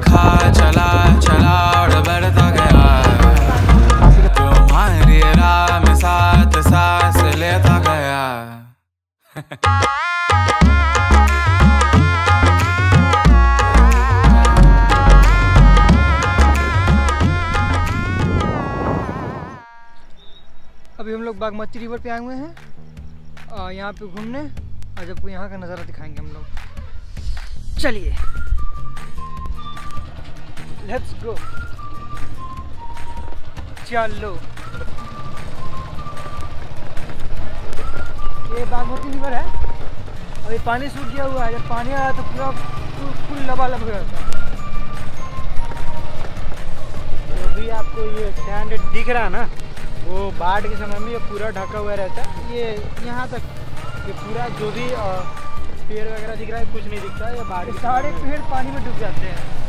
खा चला चला, और बढ़ता गया। तुम्हारी साथ, सांस लेता गया। अभी हम लोग बागमती रिवर पे आए हुए हैं। यहाँ पे घूमने, और जब यहाँ का नज़ारा दिखाएँगे हम लोग। चलिए। लेट्स गो चलो ये बागमती रिवर है। अभी पानी सूख गया हुआ है। जब पानी आया तो पूरा फुल लबालब हो जाता है। जो भी आपको ये स्टैंड दिख रहा है ना वो बाढ़ के समय में ये पूरा ढका हुआ रहता है। ये यहाँ तक ये पूरा जो भी पेड़ वगैरह दिख रहा है कुछ नहीं दिखता। है ये बाढ़ सारे पेड़ पानी में डूब जाते हैं।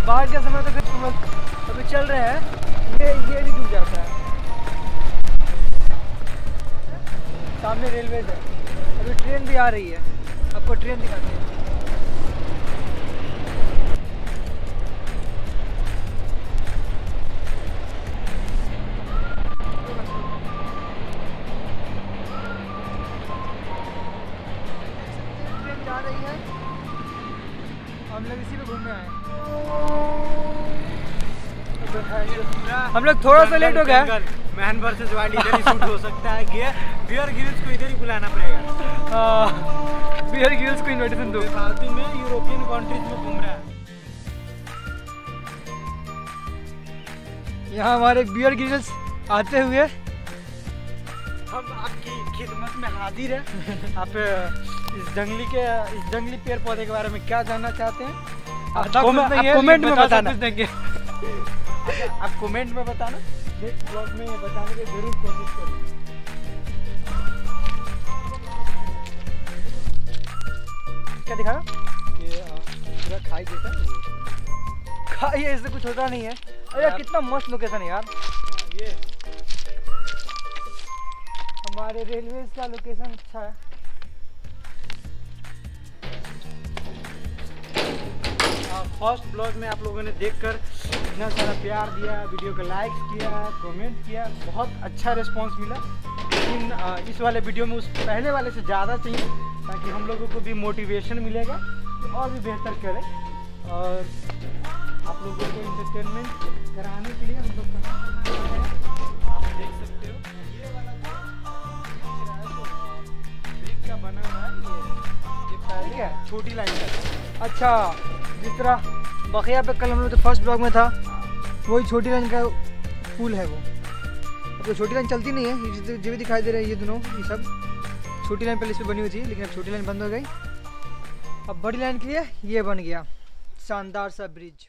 अब बाढ़ के समय तो फिर लोग अभी चल रहे हैं। ये ये भी डूब जाता है। सामने रेलवे है। अभी ट्रेन भी आ रही है। आपको ट्रेन दिखाते हैं। हम लोग इसी पे घूमने आए हैं। हम लोग थोड़ा सा लेट हो गया। मैन वर्सेस वाइल्ड इधर ही शूट हो सकता है। गियर बियर गिल्स को इधर ही बुलाना पड़ेगा। बियर गिल्स को इन्विटेशन दो। ये फालतू में यूरोपियन कंट्रीज़ में घूम रहा है। यहाँ हमारे बियर गिल्स आते हुए। हम आपकी खिदमत में हाजिर है। आप इस जंगली के इस जंगली पेड़ पौधे के बारे में क्या जानना चाहते हैं? आप कॉमेंट में बताना। देंगे। आप कमेंट में बताना। नेक्स्ट ब्लॉग में बताने की ज़रूर कोशिश करें। क्या दिखा ये पूरा खाई जैसा है। खाइए इससे कुछ होता नहीं है। अरे यार, कितना मस्त लोकेशन है यार। ये। हमारे रेलवे का लोकेशन अच्छा है। फ़र्स्ट ब्लॉग में आप लोगों ने देखकर इतना सारा प्यार दिया वीडियो को लाइक किया कमेंट किया, बहुत अच्छा रिस्पांस मिला। लेकिन इस वाले वीडियो में उस पहले वाले से ज़्यादा चाहिए, ताकि हम लोगों को भी मोटिवेशन मिलेगा कि और भी बेहतर करें। और आप लोगों को इंटरटेनमेंट कराने के लिए हम लोग आप देख सकते हो, ये वाला तो का बना हुआ है, ये। छोटी लाइन का अच्छा जिस तरह बखिया पे कल हम लोग तो फ़र्स्ट ब्लॉक में था, वही छोटी लाइन का पुल है वो। तो छोटी लाइन चलती नहीं है, ये जो भी दिखाई दे रहे है, ये दोनों, ये सब छोटी लाइन पहले इस पर बनी हुई थी, लेकिन अब छोटी लाइन बंद हो गई। अब बड़ी लाइन के लिए ये बन गया। शानदार सा ब्रिज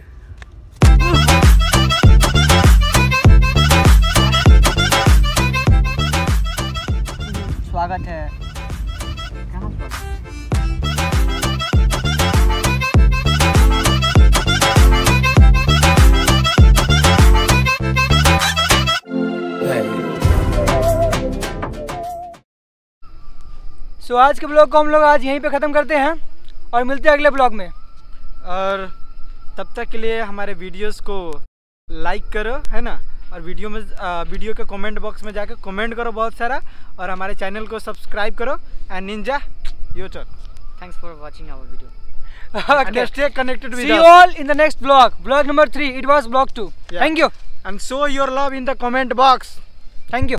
सो आज के ब्लॉग को हम लोग आज यहीं पे ख़त्म करते हैं और मिलते हैं अगले ब्लॉग में और तब तक के लिए हमारे वीडियोस को लाइक करो है ना और वीडियो में वीडियो के कमेंट बॉक्स में जाकर कमेंट करो बहुत सारा और हमारे चैनल को सब्सक्राइब करो and ninja your turn thanks for watching our video and stay connected with See you us all in the next vlog. Vlog number three. It was vlog two. Yeah. Thank you. and show your love in the comment box Thank you.